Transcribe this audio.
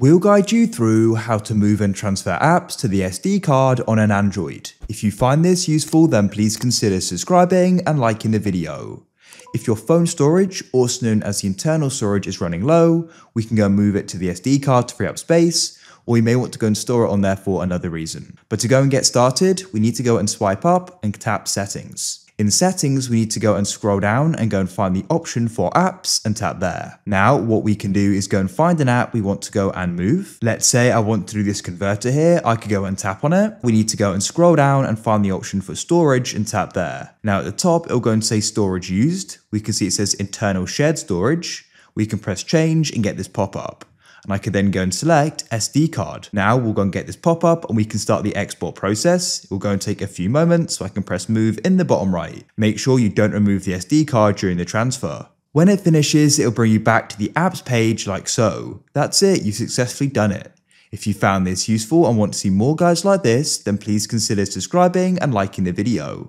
We'll guide you through how to move and transfer apps to the SD card on an Android. If you find this useful then please consider subscribing and liking the video. If your phone storage, also known as the internal storage is running low, we can go and move it to the SD card to free up space, or you may want to go and store it on there for another reason. But to go and get started, we need to go and swipe up and tap settings. In settings, we need to go and scroll down and go and find the option for apps and tap there. Now, what we can do is go and find an app we want to go and move. Let's say I want to do this converter here. I could go and tap on it. We need to go and scroll down and find the option for storage and tap there. Now at the top, it'll go and say storage used. We can see it says internal shared storage. We can press change and get this pop up and I can then go and select SD card. Now we'll go and get this pop up and we can start the export process. It will go and take a few moments so I can press move in the bottom right. Make sure you don't remove the SD card during the transfer. When it finishes, it'll bring you back to the apps page like so. That's it, you've successfully done it. If you found this useful and want to see more guides like this, then please consider subscribing and liking the video.